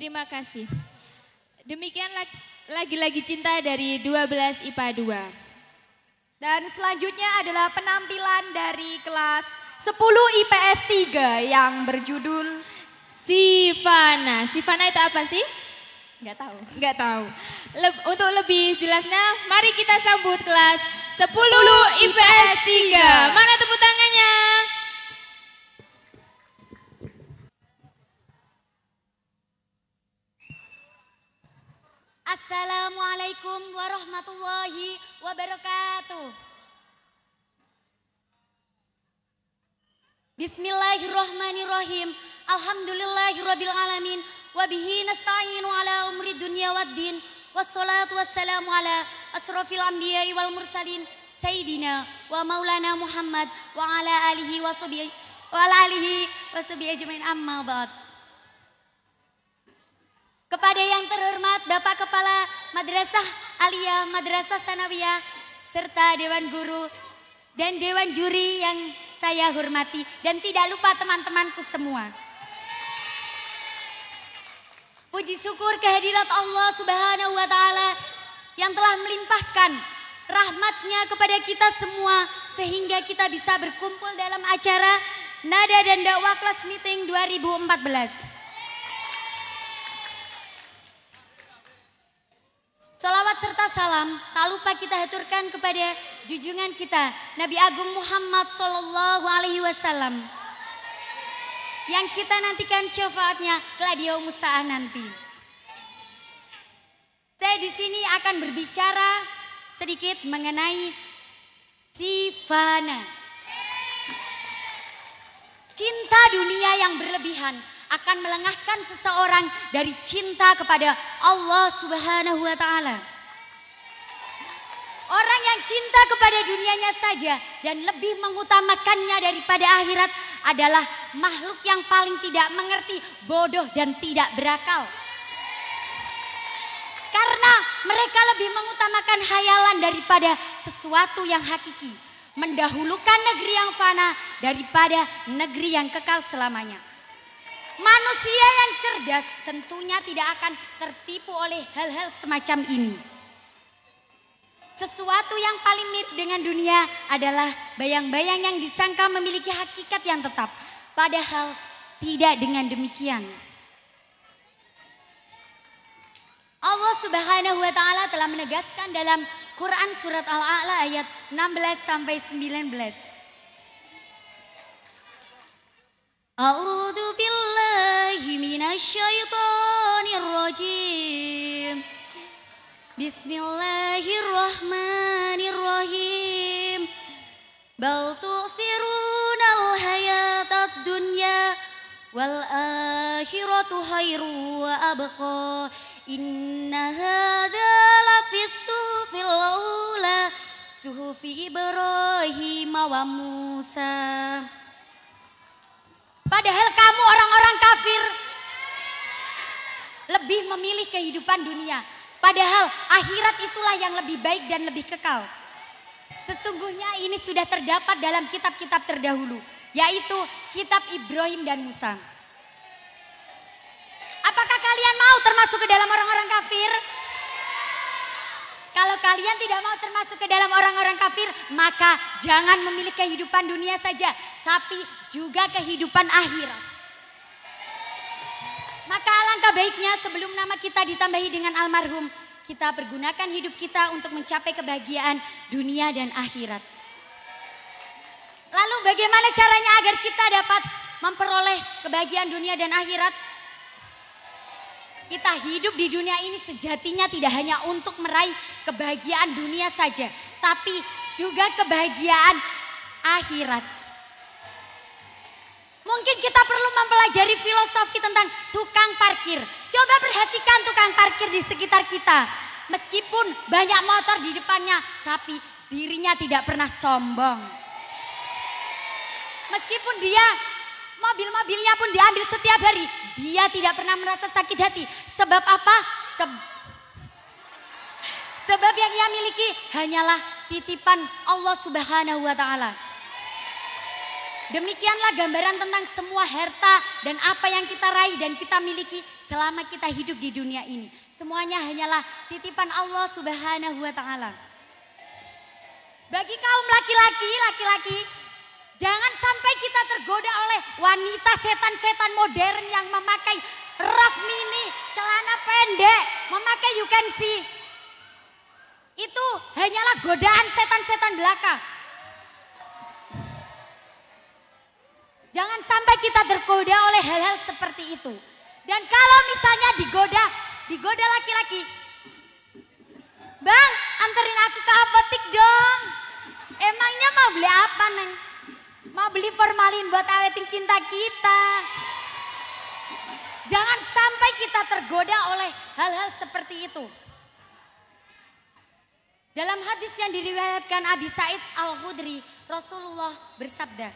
Terima kasih. Demikian lagi-lagi cinta dari 12 IPA 2. Dan selanjutnya adalah penampilan dari kelas 10 IPS 3 yang berjudul Sivana. Sivana itu apa sih? Enggak tahu. Enggak tahu. Le untuk lebih jelasnya, mari kita sambut kelas 10 IPS 3. Mana tepuk tangannya? Assalamualaikum warahmatullahi wabarakatuh. Bismillahirrahmanirrahim. Alhamdulillahirabbil alamin. Wabihi nasta'inu ala umri dunya waddin. Wassalatu wassalamu ala asrafil anbiya'i wal mursalin. Sayyidina wa maulana Muhammad wa ala alihi wa sahbihi wa ala alihi wa sahbihi ajmain amma ba'd. Kepada yang terhormat Bapak Kepala Madrasah Alia Madrasah Sanawiyah serta Dewan Guru dan Dewan Juri yang saya hormati dan tidak lupa teman-temanku semua. Puji syukur kehadirat Allah Subhanahu wa taala yang telah melimpahkan rahmatnya kepada kita semua sehingga kita bisa berkumpul dalam acara Nada dan Dakwah Kelas Meeting 2014. Salam tak lupa kita haturkan kepada junjungan kita Nabi Agung Muhammad Sallallahu Alaihi Wasallam yang kita nantikan syafaatnya kelak di nanti. Saya di sini akan berbicara sedikit mengenai Sifana. Cinta dunia yang berlebihan akan melengahkan seseorang dari cinta kepada Allah Subhanahu wa taala. Orang yang cinta kepada dunianya saja dan lebih mengutamakannya daripada akhirat adalah makhluk yang paling tidak mengerti, bodoh dan tidak berakal. Karena mereka lebih mengutamakan hayalan daripada sesuatu yang hakiki. Mendahulukan negeri yang fana daripada negeri yang kekal selamanya. Manusia yang cerdas tentunya tidak akan tertipu oleh hal-hal semacam ini. Sesuatu yang paling mirip dengan dunia adalah bayang-bayang yang disangka memiliki hakikat yang tetap. Padahal tidak dengan demikian. Allah Subhanahu wa taala telah menegaskan dalam Quran surat Al-A'la ayat 16 sampai 19. A'udzu billahi rajim. Bismillahirrahmanirrahim. Bal tu'sirunal hayatad dunya wal akhiratu khairu wa abqa. Inna hadza lafis suhufil ula suhufi Ibrahim wa Musa. Padahal kamu orang-orang kafir lebih memilih kehidupan dunia Padahal akhirat itulah yang lebih baik dan lebih kekal. Sesungguhnya ini sudah terdapat dalam kitab-kitab terdahulu, yaitu kitab Ibrahim dan Musa. Apakah kalian mau termasuk ke dalam orang-orang kafir? Kalau kalian tidak mau termasuk ke dalam orang-orang kafir, maka jangan memilih kehidupan dunia saja, tapi juga kehidupan akhirat. Alangkah baiknya sebelum nama kita ditambahi dengan almarhum, kita pergunakan hidup kita untuk mencapai kebahagiaan dunia dan akhirat. Lalu bagaimana caranya agar kita dapat memperoleh kebahagiaan dunia dan akhirat? Kita hidup di dunia ini sejatinya tidak hanya untuk meraih kebahagiaan dunia saja, tapi juga kebahagiaan akhirat. Mungkin kita mempelajari filosofi tentang tukang parkir. Coba perhatikan tukang parkir di sekitar kita. Meskipun banyak motor di depannya, tapi dirinya tidak pernah sombong. Meskipun dia mobil-mobilnya pun diambil setiap hari, dia tidak pernah merasa sakit hati. Sebab apa? Seb Sebab yang ia miliki hanyalah titipan Allah Subhanahu wa taala. Demikianlah gambaran tentang semua harta dan apa yang kita raih dan kita miliki selama kita hidup di dunia ini. Semuanya hanyalah titipan Allah Subhanahu wa taala. Bagi kaum laki-laki, laki-laki, jangan sampai kita tergoda oleh wanita setan-setan modern yang memakai rok mini, celana pendek, memakai you can see. Itu hanyalah godaan setan-setan belaka. Jangan sampai kita tergoda oleh hal-hal seperti itu. Dan kalau misalnya digoda, digoda laki-laki. Bang, anterin aku ke apotik dong. Emangnya mau beli apa, Neng? Mau beli formalin buat aweting cinta kita. Jangan sampai kita tergoda oleh hal-hal seperti itu. Dalam hadis yang diriwayatkan Abi Said Al-Khudri, Rasulullah bersabda,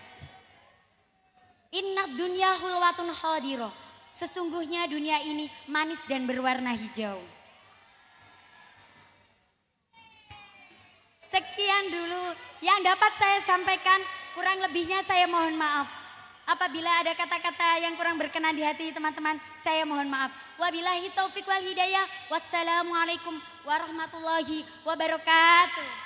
Inna dunya hulwatun khadiro. Sesungguhnya dunia ini manis dan berwarna hijau. Sekian dulu yang dapat saya sampaikan. Kurang lebihnya saya mohon maaf. Apabila ada kata-kata yang kurang berkenan di hati teman-teman, saya mohon maaf. Wabillahi taufik wal hidayah. Wassalamualaikum warahmatullahi wabarakatuh.